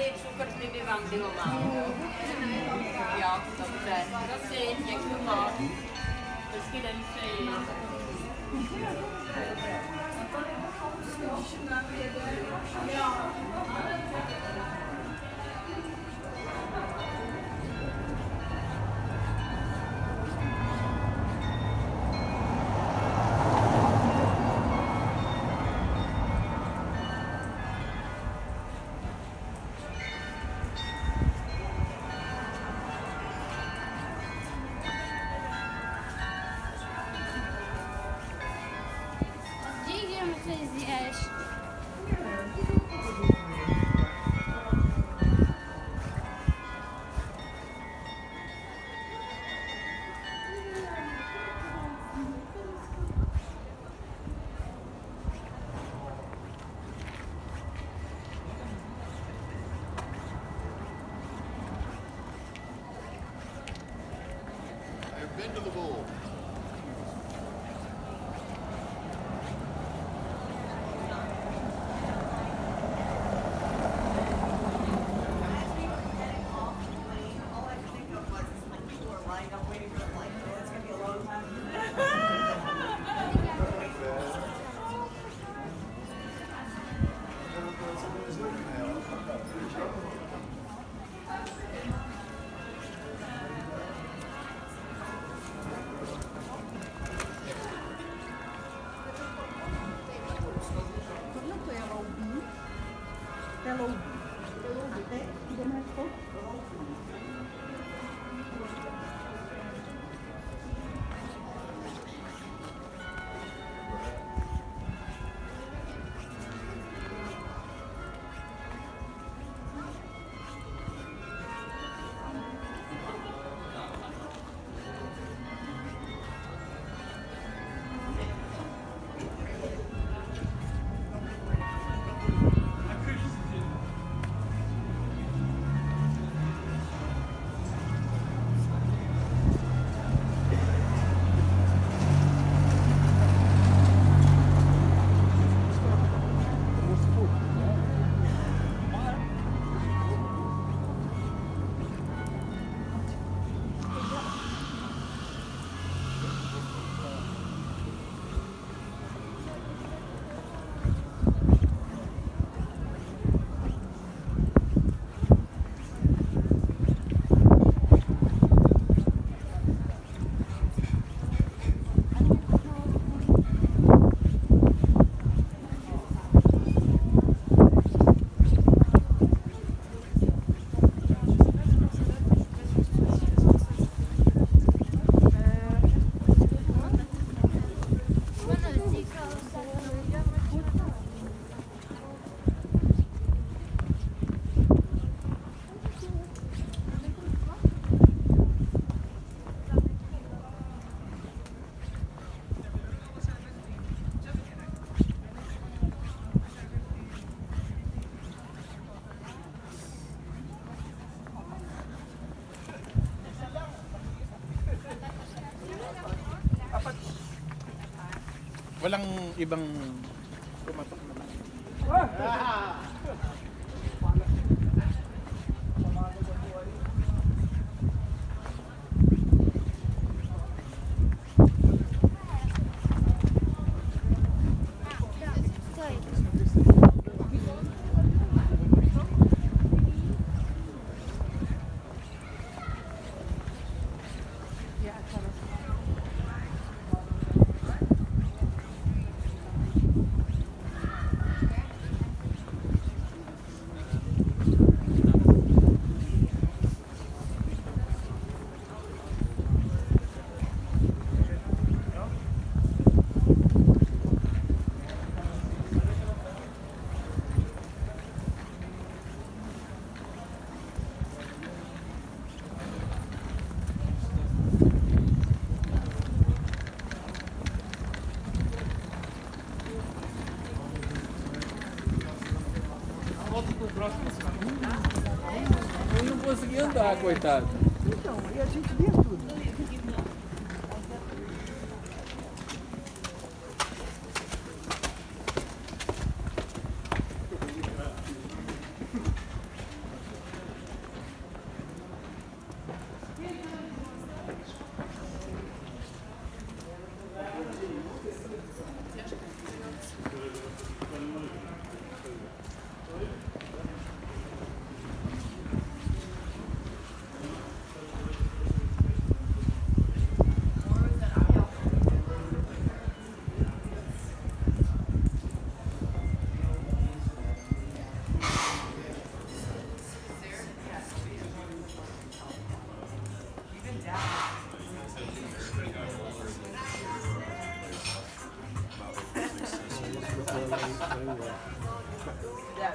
tady super by vám bylo málo. Jo, dobře. Prosím, děkuji moc. Hezký den přeji. Jo. ibang pumatok naman. Ah! tá, coitado. Yeah.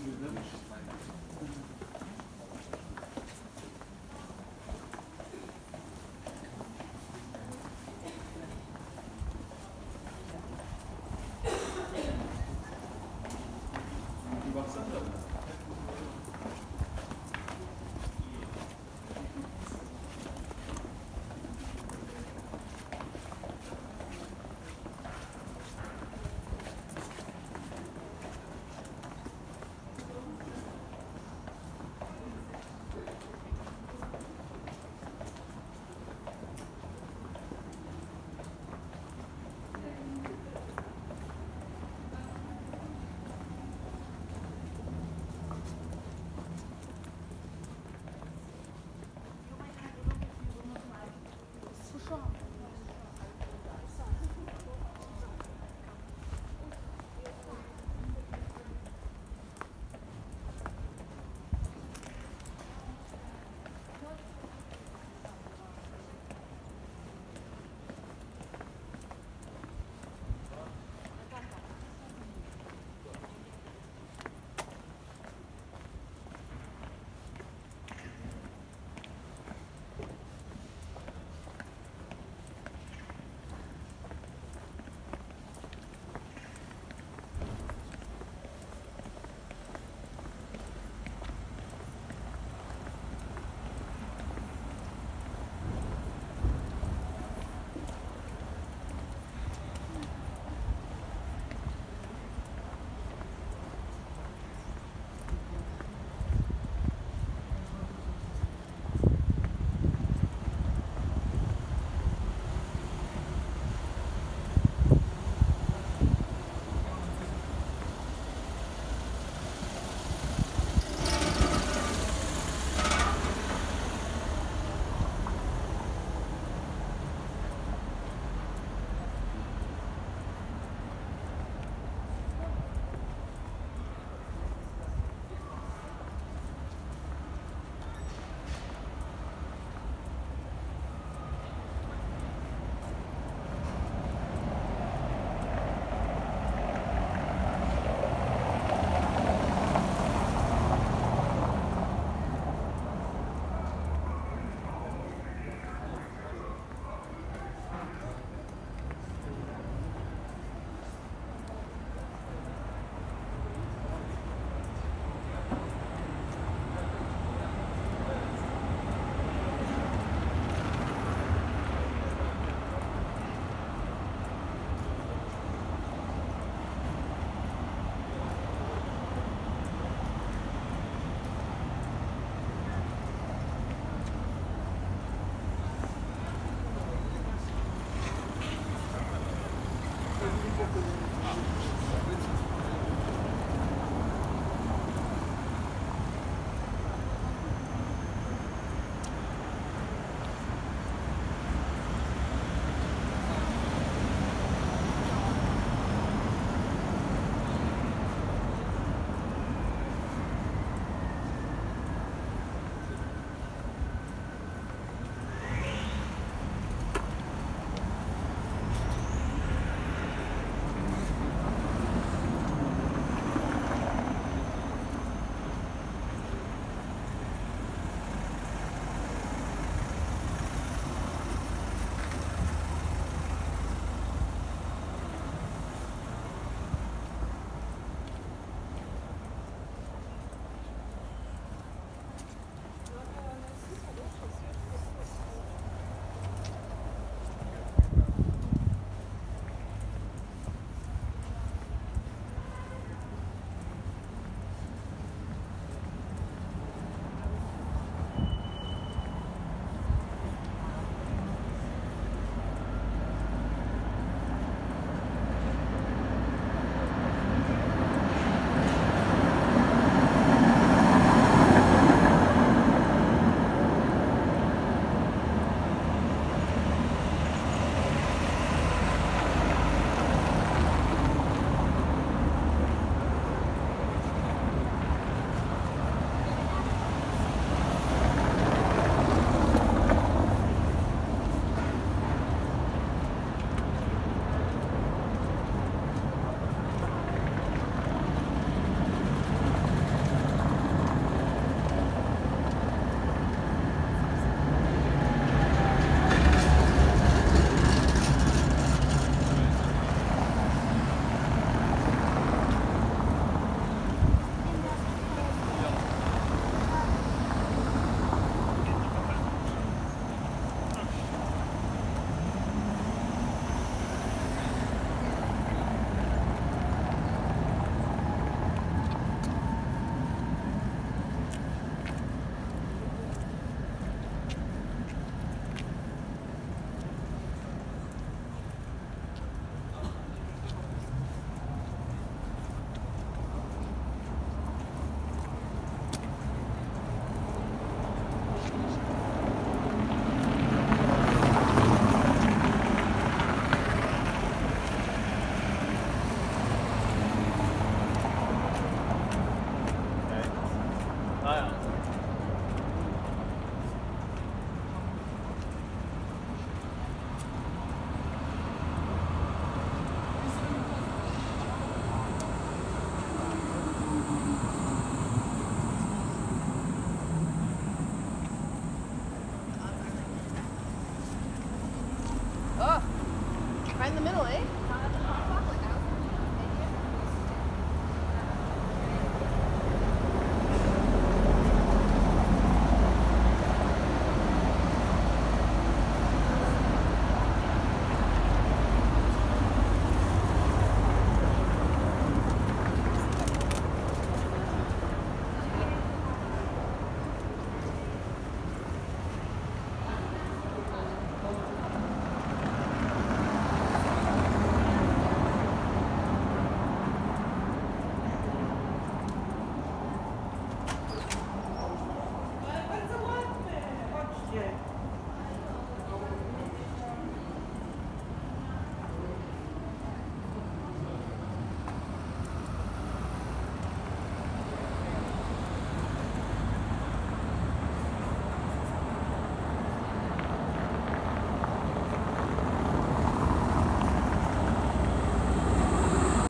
Спасибо.